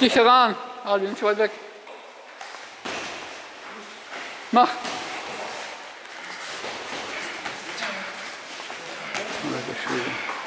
Nicht heran, Ah, die sind nicht weit weg. Mach. Alter Schwede.